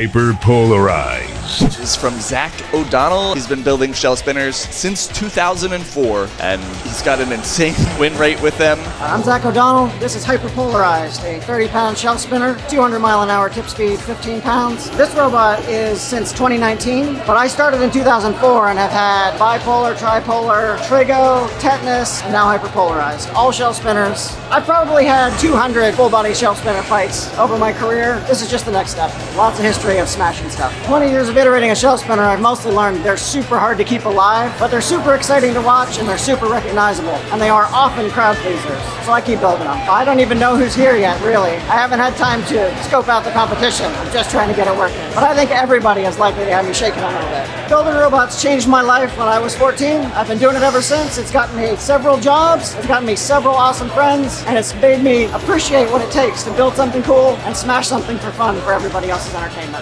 Hyperpolarized. Is from Zac O'Donnell. He's been building shell spinners since 2004, and he's got an insane win rate with them. I'm Zac O'Donnell. This is Hyperpolarized, a 30 pound shell spinner, 200 mile an hour tip speed, 15 pounds. This robot is since 2019, but I started in 2004 and have had bipolar, tripolar, trigo, tetanus, and now hyperpolarized. All shell spinners. I've probably had 200 full body shell spinner fights over my career. This is just the next step. Lots of history of smashing stuff. 20 years of iterating a shell spinner, I've mostly learned they're super hard to keep alive, but they're super exciting to watch and they're super recognizable. And they are often crowd pleasers. So I keep building them. I don't even know who's here yet, really. I haven't had time to scope out the competition. I'm just trying to get it working. But I think everybody is likely to have me shaking a little bit. Building robots changed my life when I was 14. I've been doing it ever since. It's gotten me several jobs, it's gotten me several awesome friends, and it's made me appreciate what it takes to build something cool and smash something for fun for everybody else's entertainment.